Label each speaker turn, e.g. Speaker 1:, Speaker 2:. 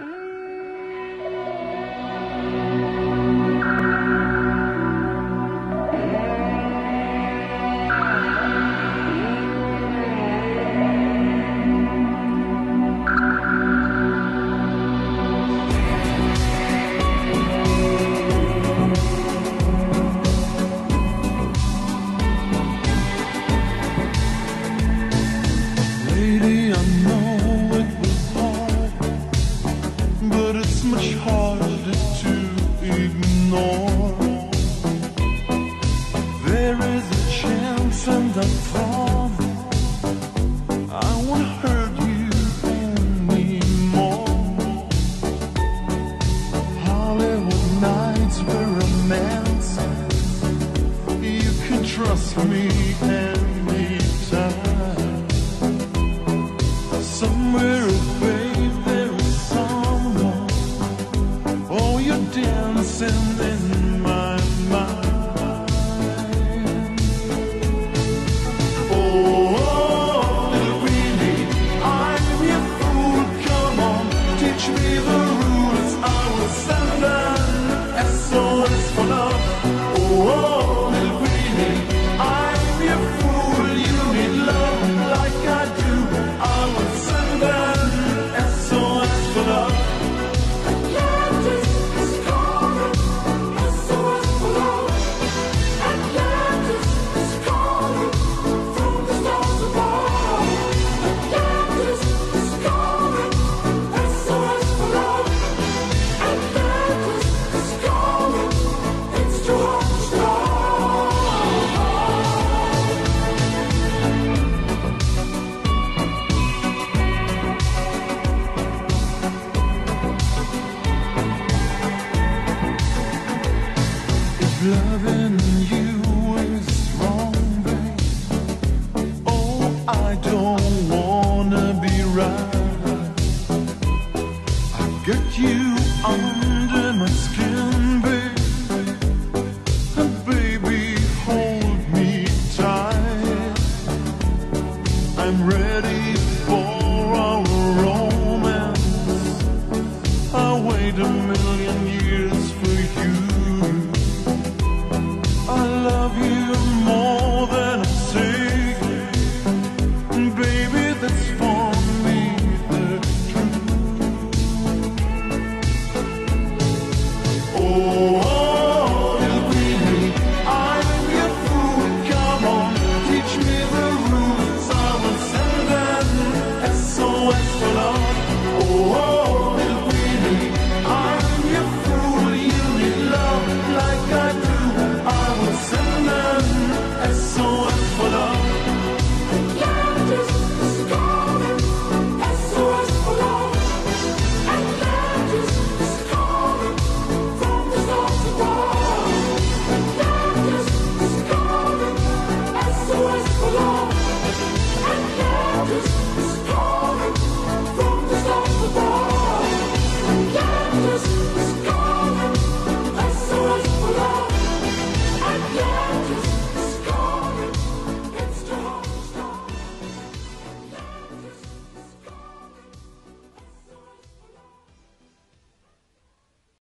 Speaker 1: Lady, am assuming Loving you is wrong, babe. Oh, I don't wanna be right. I get you on. what